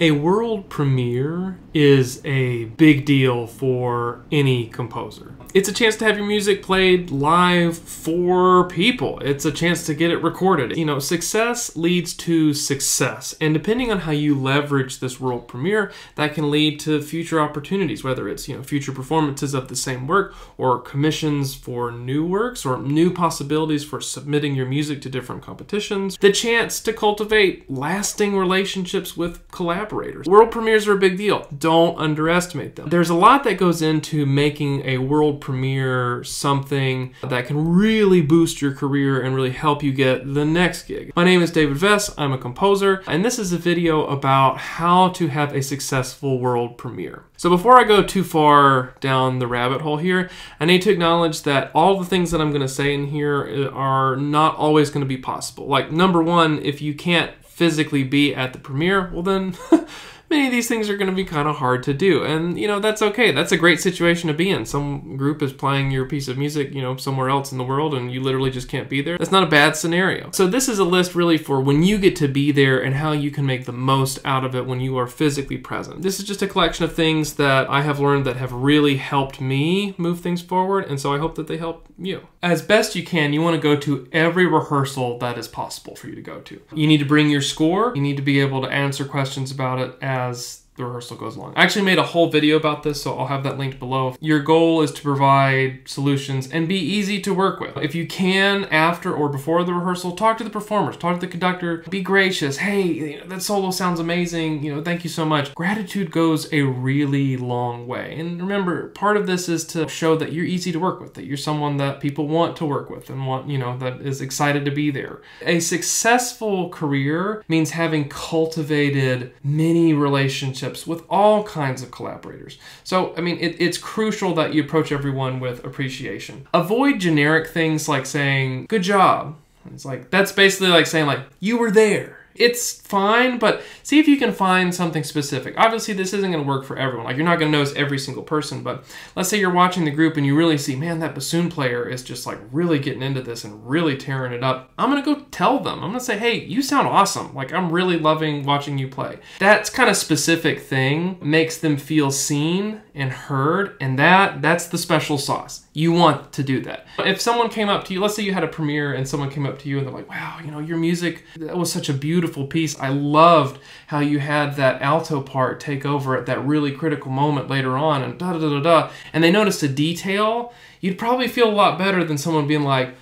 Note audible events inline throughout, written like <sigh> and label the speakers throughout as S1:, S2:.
S1: A world premiere is a big deal for any composer. It's a chance to have your music played live for people. It's a chance to get it recorded. You know, success leads to success. And depending on how you leverage this world premiere, that can lead to future opportunities, whether it's, you know, future performances of the same work or commissions for new works or new possibilities for submitting your music to different competitions. The chance to cultivate lasting relationships with collaborators. World premieres are a big deal. Don't underestimate them. There's a lot that goes into making a world premiere something that can really boost your career and really help you get the next gig. My name is David Vess, I'm a composer, and this is a video about how to have a successful world premiere. So before I go too far down the rabbit hole here, I need to acknowledge that all the things that I'm going to say in here uh, are not always going to be possible. Like number one, if you can't physically be at the premiere, well then <laughs> many of these things are going to be kind of hard to do. And, you know, that's okay. That's a great situation to be in. Some group is playing your piece of music, you know, somewhere else in the world and you literally just can't be there. That's not a bad scenario. So this is a list really for when you get to be there and how you can make the most out of it when you are physically present. This is just a collection of things that I have learned that have really helped me move things forward. And so I hope that they help you. As best you can, you want to go to every rehearsal that is possible for you to go to. You need to bring your score. You need to be able to answer questions about it as as the rehearsal goes along. I actually made a whole video about this, so I'll have that linked below. Your goal is to provide solutions and be easy to work with. If you can, after or before the rehearsal, talk to the performers, talk to the conductor, be gracious. Hey, that solo sounds amazing. You know, thank you so much. Gratitude goes a really long way. And remember, part of this is to show that you're easy to work with, that you're someone that people want to work with and want, you know, that is excited to be there. A successful career means having cultivated many relationships with all kinds of collaborators. So, I mean, it, it's crucial that you approach everyone with appreciation. Avoid generic things like saying, good job. It's like, that's basically like saying, like, you were there it's fine, but see if you can find something specific. Obviously, this isn't going to work for everyone. Like, you're not going to notice every single person, but let's say you're watching the group and you really see, man, that bassoon player is just like really getting into this and really tearing it up. I'm going to go tell them. I'm going to say, hey, you sound awesome. Like, I'm really loving watching you play. That kind of specific thing makes them feel seen and heard, and that that's the special sauce. You want to do that. If someone came up to you, let's say you had a premiere and someone came up to you and they're like, wow, you know, your music, that was such a beautiful piece. I loved how you had that alto part take over at that really critical moment later on and da da da da da. And they noticed a detail, you'd probably feel a lot better than someone being like,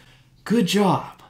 S1: good job.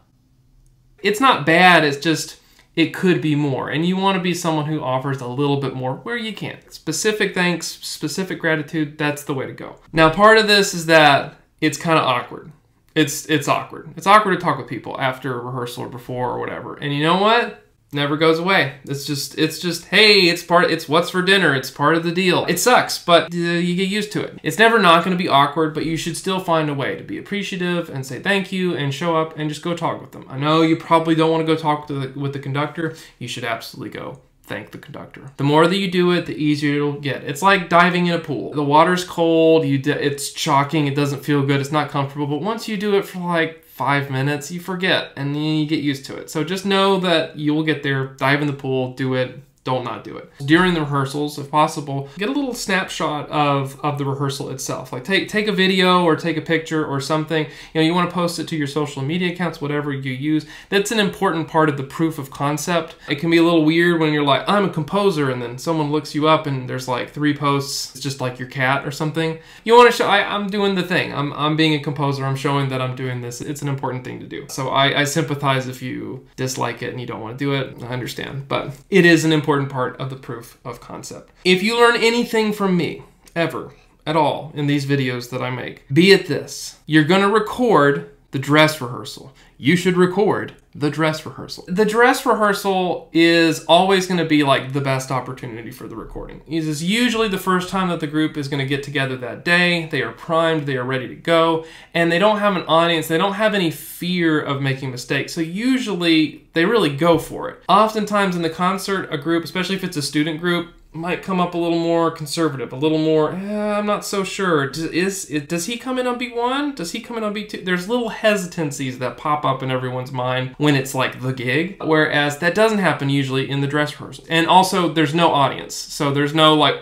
S1: It's not bad, it's just, it could be more. And you want to be someone who offers a little bit more where you can. Specific thanks, specific gratitude, that's the way to go. Now, part of this is that it's kind of awkward. It's it's awkward. It's awkward to talk with people after a rehearsal or before or whatever. And you know what? Never goes away. It's just, it's just, hey, it's part, it's what's for dinner. It's part of the deal. It sucks, but uh, you get used to it. It's never not going to be awkward, but you should still find a way to be appreciative and say thank you and show up and just go talk with them. I know you probably don't want to go talk the, with the conductor. You should absolutely go thank the conductor. The more that you do it, the easier it'll get. It's like diving in a pool. The water's cold, you it's shocking, it doesn't feel good, it's not comfortable, but once you do it for like five minutes, you forget and then you get used to it. So just know that you will get there, dive in the pool, do it, don't not do it. During the rehearsals, if possible, get a little snapshot of, of the rehearsal itself. Like take take a video or take a picture or something. You know, you want to post it to your social media accounts, whatever you use. That's an important part of the proof of concept. It can be a little weird when you're like, I'm a composer, and then someone looks you up and there's like three posts, it's just like your cat or something. You want to show, I, am doing the thing. I'm, I'm being a composer. I'm showing that I'm doing this. It's an important thing to do. So I, I sympathize if you dislike it and you don't want to do it. I understand. But it is an important important part of the proof of concept. If you learn anything from me, ever, at all, in these videos that I make, be it this. You're gonna record the dress rehearsal. You should record the dress rehearsal. The dress rehearsal is always going to be like the best opportunity for the recording. It is usually the first time that the group is going to get together that day. They are primed, they are ready to go, and they don't have an audience, they don't have any fear of making mistakes. So usually they really go for it. Oftentimes in the concert, a group, especially if it's a student group, might come up a little more conservative, a little more. Eh, I'm not so sure. Does, is, does he come in on B1? Does he come in on B2? There's little hesitancies that pop up in everyone's mind when it's like the gig, whereas that doesn't happen usually in the dress rehearsal. And also, there's no audience, so there's no like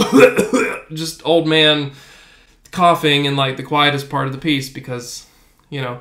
S1: <coughs> just old man coughing in like the quietest part of the piece because you know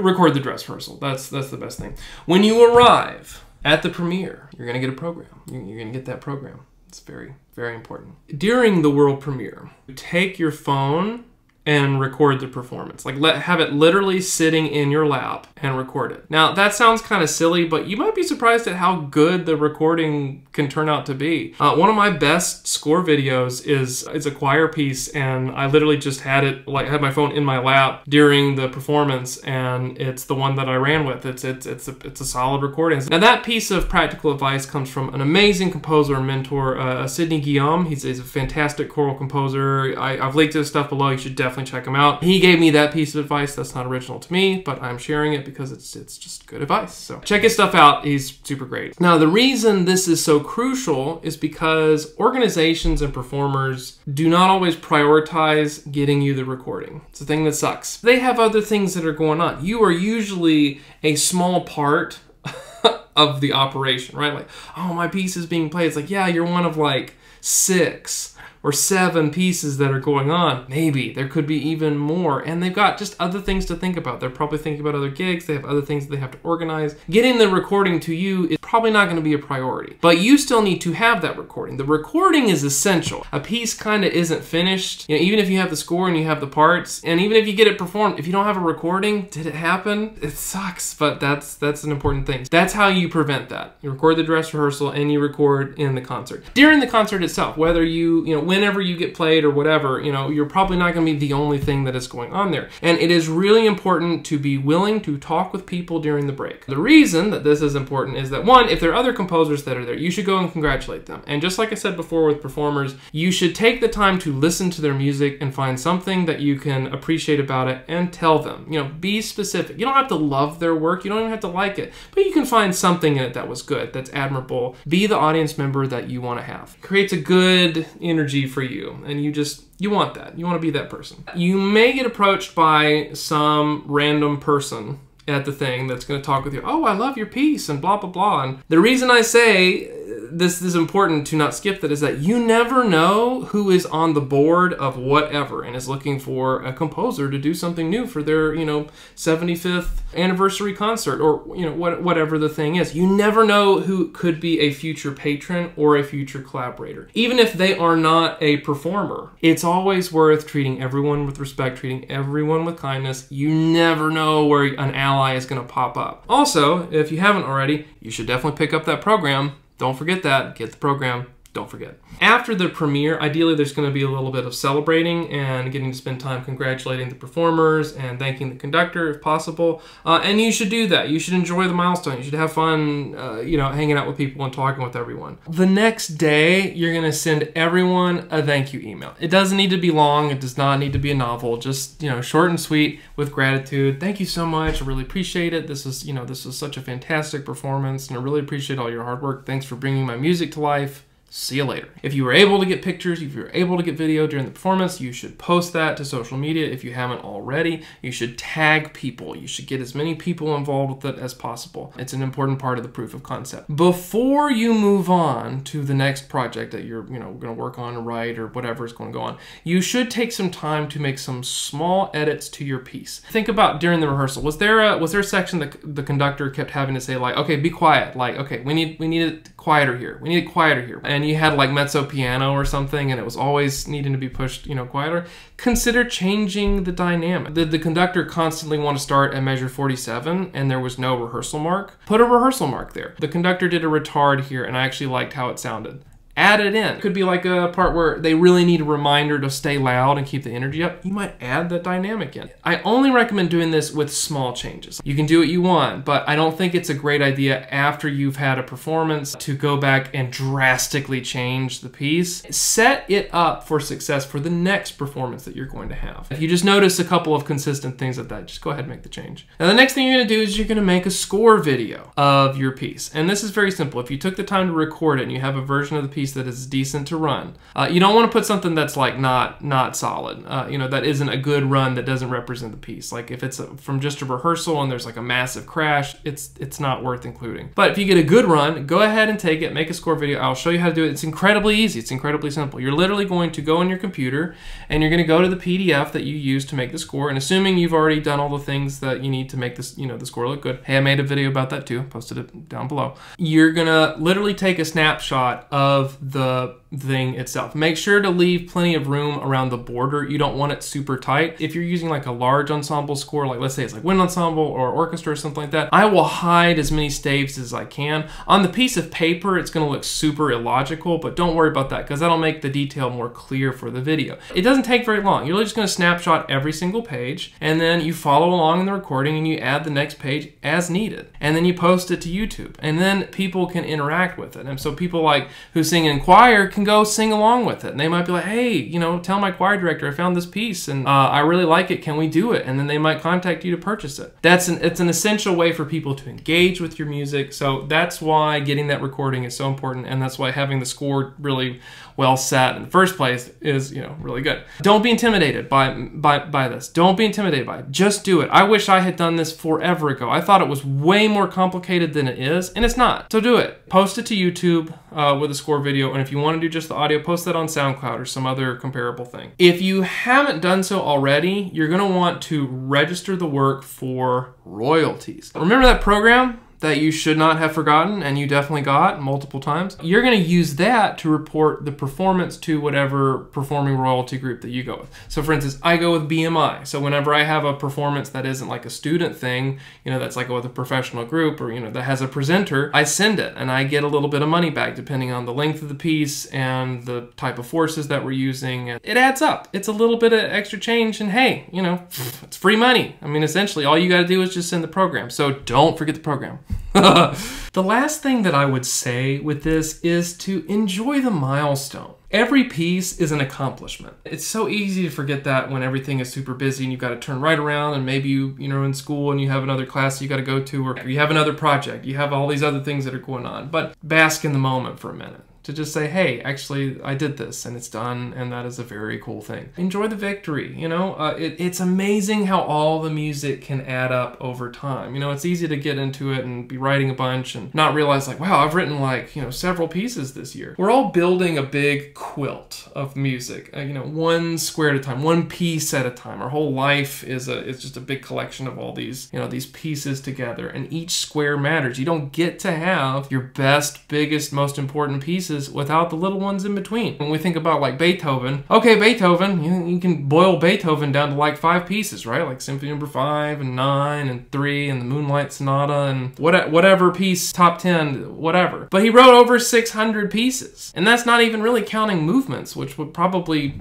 S1: record the dress rehearsal. That's that's the best thing. When you arrive at the premiere, you're gonna get a program. You're gonna get that program. It's very, very important. During the world premiere, take your phone and record the performance. Like let have it literally sitting in your lap and record it. Now that sounds kind of silly, but you might be surprised at how good the recording can turn out to be. Uh, one of my best score videos is it's a choir piece, and I literally just had it like had my phone in my lap during the performance, and it's the one that I ran with. It's it's it's a it's a solid recording. Now that piece of practical advice comes from an amazing composer and mentor, uh, Sydney Guillaume. He's, he's, a fantastic choral composer. I, have linked his stuff below. You should definitely definitely check him out. He gave me that piece of advice that's not original to me, but I'm sharing it because it's it's just good advice. So check his stuff out. He's super great. Now the reason this is so crucial is because organizations and performers do not always prioritize getting you the recording. It's a thing that sucks. They have other things that are going on. You are usually a small part <laughs> of the operation, right? Like, oh, my piece is being played. It's like, yeah, you're one of like six or seven pieces that are going on. Maybe there could be even more. And they've got just other things to think about. They're probably thinking about other gigs. They have other things that they have to organize. Getting the recording to you is probably not going to be a priority. But you still need to have that recording. The recording is essential. A piece kind of isn't finished. You know, even if you have the score and you have the parts, and even if you get it performed, if you don't have a recording, did it happen? It sucks, but that's that's an important thing. That's how you prevent that. You record the dress rehearsal and you record in the concert. During the concert itself, whether you, you know, whenever you get played or whatever, you know, you're probably not going to be the only thing that is going on there. And it is really important to be willing to talk with people during the break. The reason that this is important is that one, if there are other composers that are there, you should go and congratulate them. And just like I said before with performers, you should take the time to listen to their music and find something that you can appreciate about it and tell them. You know, be specific. You don't have to love their work, you don't even have to like it, but you can find something in it that was good, that's admirable. Be the audience member that you want to have. It creates a good energy energy for you and you just you want that. You want to be that person. You may get approached by some random person at the thing that's going to talk with you oh i love your piece and blah blah blah and the reason i say this is important to not skip that is that you never know who is on the board of whatever and is looking for a composer to do something new for their you know 75th anniversary concert or you know what, whatever the thing is. You never know who could be a future patron or a future collaborator. Even if they are not a performer it's always worth treating everyone with respect treating everyone with kindness. You never know where an ally is going to pop up. Also if you haven't already you should definitely pick up that program don't forget that. Get the program. Don't forget. After the premiere, ideally there's going to be a little bit of celebrating and getting to spend time congratulating the performers and thanking the conductor if possible. Uh, and you should do that. You should enjoy the milestone. You should have fun, uh, you know, hanging out with people and talking with everyone. The next day, you're going to send everyone a thank you email. It doesn't need to be long. It does not need to be a novel. Just, you know, short and sweet with gratitude. Thank you so much. I really appreciate it. This is, you know, this was such a fantastic performance and I really appreciate all your hard work. Thanks for bringing my music to life. See you later. If you were able to get pictures, if you were able to get video during the performance, you should post that to social media if you haven't already. You should tag people. You should get as many people involved with it as possible. It's an important part of the proof of concept. Before you move on to the next project that you're, you know, going to work on or write or whatever is going to go on, you should take some time to make some small edits to your piece. Think about during the rehearsal. Was there a was there a section that the conductor kept having to say like, "Okay, be quiet." Like, "Okay, we need we need it quieter here. We need it quieter here." And you had like mezzo piano or something and it was always needing to be pushed, you know, quieter, consider changing the dynamic. Did the conductor constantly want to start at measure 47 and there was no rehearsal mark? Put a rehearsal mark there. The conductor did a ritard here and I actually liked how it sounded add it in. It could be like a part where they really need a reminder to stay loud and keep the energy up. You might add that dynamic in. I only recommend doing this with small changes. You can do what you want, but I don't think it's a great idea after you've had a performance to go back and drastically change the piece. Set it up for success for the next performance that you're going to have. If you just notice a couple of consistent things like that, just go ahead and make the change. Now the next thing you're gonna do is you're gonna make a score video of your piece. And this is very simple. If you took the time to record it and you have a version of the piece piece that is decent to run. Uh, you don't want to put something that's like not not solid. Uh, you know that isn't a good run that doesn't represent the piece. Like if it's a, from just a rehearsal and there's like a massive crash, it's it's not worth including. But if you get a good run, go ahead and take it, make a score video. I'll show you how to do it. It's incredibly easy. It's incredibly simple. You're literally going to go on your computer and you're going to go to the PDF that you use to make the score. And assuming you've already done all the things that you need to make this, you know, the score look good. Hey, I made a video about that too. Posted it down below. You're gonna literally take a snapshot of the thing itself. Make sure to leave plenty of room around the border. You don't want it super tight. If you're using like a large ensemble score, like let's say it's like wind ensemble or orchestra or something like that, I will hide as many staves as I can. On the piece of paper, it's gonna look super illogical, but don't worry about that because that'll make the detail more clear for the video. It doesn't take very long. You're just gonna snapshot every single page and then you follow along in the recording and you add the next page as needed. And then you post it to YouTube and then people can interact with it. And so people like who sing in choir can go sing along with it. And they might be like, hey, you know, tell my choir director I found this piece and uh, I really like it. Can we do it? And then they might contact you to purchase it. That's an it's an essential way for people to engage with your music. So that's why getting that recording is so important, and that's why having the score really well set in the first place is you know really good. Don't be intimidated by by by this. Don't be intimidated by it. Just do it. I wish I had done this forever ago. I thought it was way more complicated than it is, and it's not. So do it. Post it to YouTube uh, with a score video, and if you want to do just the audio, post that on SoundCloud or some other comparable thing. If you haven't done so already, you're going to want to register the work for royalties. Remember that program? That you should not have forgotten and you definitely got multiple times, you're going to use that to report the performance to whatever performing royalty group that you go with. So for instance, I go with BMI. So whenever I have a performance that isn't like a student thing, you know, that's like with a professional group or, you know, that has a presenter, I send it and I get a little bit of money back depending on the length of the piece and the type of forces that we're using. It adds up. It's a little bit of extra change and hey, you know, it's free money. I mean, essentially all you got to do is just send the program. So don't forget the program. <laughs> the last thing that I would say with this is to enjoy the milestone. Every piece is an accomplishment. It's so easy to forget that when everything is super busy and you've got to turn right around and maybe you, you know, in school and you have another class you got to go to or you have another project, you have all these other things that are going on. But bask in the moment for a minute to just say, hey, actually, I did this and it's done, and that is a very cool thing. Enjoy the victory, you know? Uh, it, it's amazing how all the music can add up over time. You know, it's easy to get into it and be writing a bunch and not realize, like, wow, I've written like, you know, several pieces this year. We're all building a big quilt of music, uh, you know, one square at a time, one piece at a time. Our whole life is a is just a big collection of all these, you know, these pieces together, and each square matters. You don't get to have your best, biggest, most important pieces pieces without the little ones in between. When we think about like Beethoven, okay, Beethoven, you, you can boil Beethoven down to like five pieces, right? Like Symphony Number Five and Nine and Three and the Moonlight Sonata and what, whatever piece, top ten, whatever. But he wrote over 600 pieces, and that's not even really counting movements, which would probably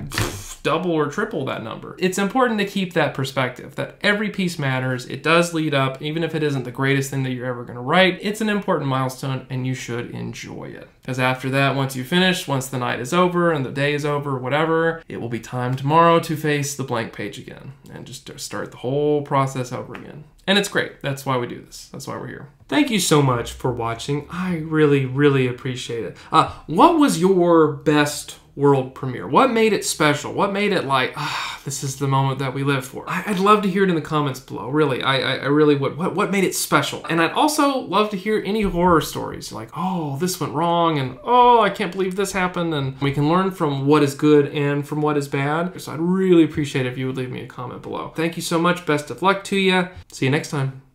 S1: double or triple that number. It's important to keep that perspective that every piece matters. It does lead up, even if it isn't the greatest thing that you're ever going to write. It's an important milestone, and you should enjoy it. Because after that, once you finish, once the night is over and the day is over, whatever, it will be time tomorrow to face the blank page again and just start the whole process over again. And it's great. That's why we do this. That's why we're here. Thank you so much for watching. I really, really appreciate it. Uh, what was your best world premiere? What made it special? What made it like, ah, this is the moment that we live for? I, would love to hear it in the comments below. Really, I, I, I really would. What, what made it special? And I'd also love to hear any horror stories like, oh, this went wrong, and oh, I can't believe this happened. And we can learn from what is good and from what is bad. So I'd really appreciate if you would leave me a comment below. Thank you so much. Best of luck to you. See you next time.